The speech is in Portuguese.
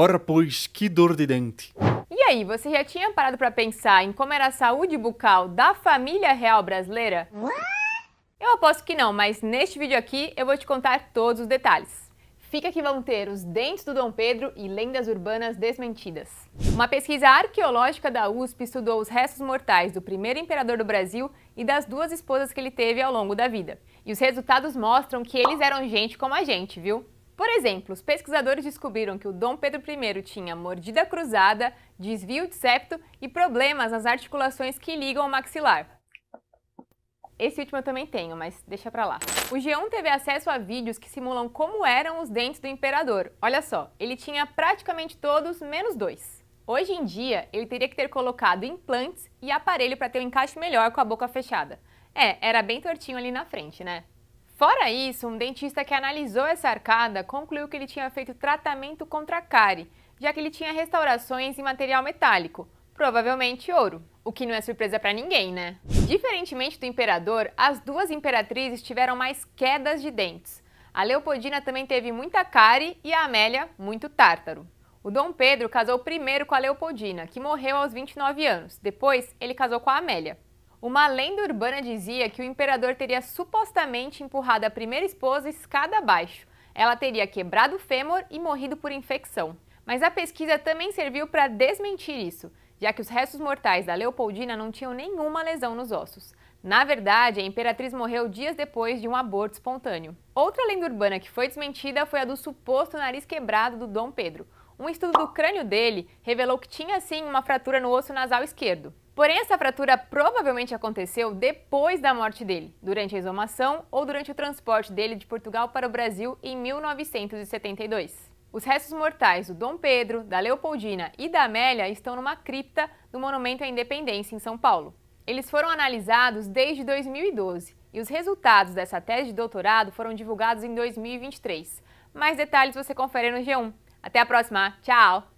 Ora pois, que dor de dente! E aí, você já tinha parado para pensar em como era a saúde bucal da família real brasileira? Eu aposto que não, mas neste vídeo aqui eu vou te contar todos os detalhes. Fica que vão ter os dentes do Dom Pedro e lendas urbanas desmentidas. Uma pesquisa arqueológica da USP estudou os restos mortais do primeiro imperador do Brasil e das duas esposas que ele teve ao longo da vida. E os resultados mostram que eles eram gente como a gente, viu? Por exemplo, os pesquisadores descobriram que o Dom Pedro I tinha mordida cruzada, desvio de septo e problemas nas articulações que ligam ao maxilar. Esse último eu também tenho, mas deixa pra lá. O G1 teve acesso a vídeos que simulam como eram os dentes do imperador. Olha só, ele tinha praticamente todos, menos dois. Hoje em dia, ele teria que ter colocado implantes e aparelho para ter um encaixe melhor com a boca fechada. É, era bem tortinho ali na frente, né? Fora isso, um dentista que analisou essa arcada concluiu que ele tinha feito tratamento contra a cárie, já que ele tinha restaurações em material metálico, provavelmente ouro, o que não é surpresa para ninguém, né? Diferentemente do imperador, as duas imperatrizes tiveram mais quedas de dentes. A Leopoldina também teve muita cárie e a Amélia muito tártaro. O Dom Pedro casou primeiro com a Leopoldina, que morreu aos 29 anos. Depois, ele casou com a Amélia. Uma lenda urbana dizia que o imperador teria supostamente empurrado a primeira esposa escada abaixo. Ela teria quebrado o fêmur e morrido por infecção. Mas a pesquisa também serviu para desmentir isso já que os restos mortais da Leopoldina não tinham nenhuma lesão nos ossos. Na verdade, a imperatriz morreu dias depois de um aborto espontâneo. Outra lenda urbana que foi desmentida foi a do suposto nariz quebrado do Dom Pedro. Um estudo do crânio dele revelou que tinha sim uma fratura no osso nasal esquerdo. Porém, essa fratura provavelmente aconteceu depois da morte dele, durante a exumação ou durante o transporte dele de Portugal para o Brasil em 1972. Os restos mortais do Dom Pedro, da Leopoldina e da Amélia estão numa cripta do Monumento à Independência em São Paulo. Eles foram analisados desde 2012 e os resultados dessa tese de doutorado foram divulgados em 2023. Mais detalhes você confere no G1. Até a próxima, tchau!